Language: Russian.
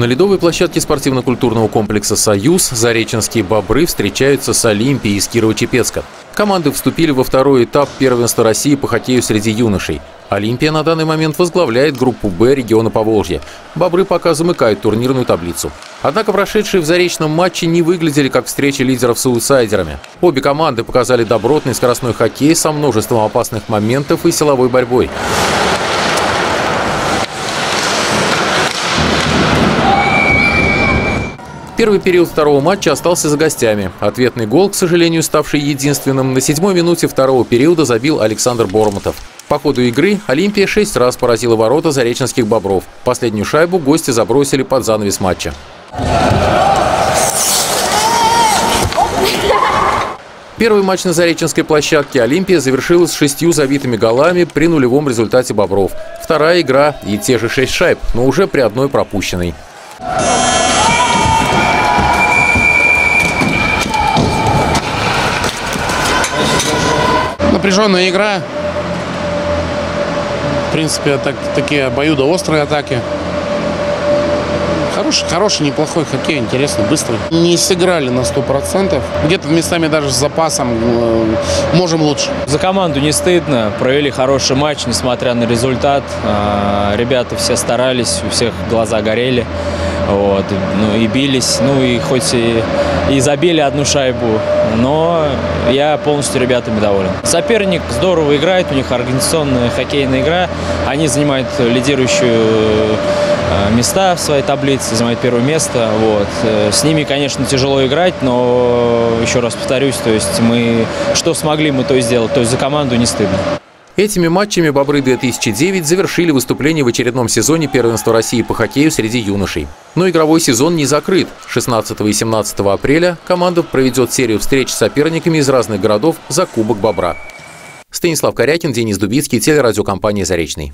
На ледовой площадке спортивно-культурного комплекса «Союз» зареченские «Бобры» встречаются с «Олимпией» из Кирово-Чепецка. Команды вступили во второй этап первенства России по хоккею среди юношей. «Олимпия» на данный момент возглавляет группу «Б» региона Поволжья. «Бобры» пока замыкают турнирную таблицу. Однако прошедшие в заречном матче не выглядели как встречи лидеров с аутсайдерами. Обе команды показали добротный скоростной хоккей со множеством опасных моментов и силовой борьбой. Первый период второго матча остался за гостями. Ответный гол, к сожалению, ставший единственным, на седьмой минуте второго периода забил Александр Бормотов. По ходу игры «Олимпия» шесть раз поразила ворота зареченских «Бобров». Последнюю шайбу гости забросили под занавес матча. Первый матч на Зареченской площадке «Олимпия» завершилась шестью забитыми голами при нулевом результате «Бобров». Вторая игра и те же шесть шайб, но уже при одной пропущенной. Напряженная игра. В принципе, так, такие обоюдоострые атаки. Хороший, хороший, неплохой хоккей, интересный, быстрый. Не сыграли на 100%. Где-то местами даже с запасом э, можем лучше. За команду не стыдно. Провели хороший матч, несмотря на результат. Э, ребята все старались, у всех глаза горели. Вот, ну и бились, ну и хоть и, и забили одну шайбу, но я полностью ребятами доволен. Соперник здорово играет, у них организационная хоккейная игра, они занимают лидирующую э, места в своей таблице, занимают первое место. Вот. Э, с ними, конечно, тяжело играть, но еще раз повторюсь, то есть мы что смогли, мы то и сделали. То есть за команду не стыдно. Этими матчами «Бобры-2009» завершили выступление в очередном сезоне первенства России по хоккею среди юношей. Но игровой сезон не закрыт. 16 и 17 апреля команда проведет серию встреч с соперниками из разных городов за Кубок «Бобра». Станислав Корякин, Денис Дубицкий, телерадиокомпания «Заречный».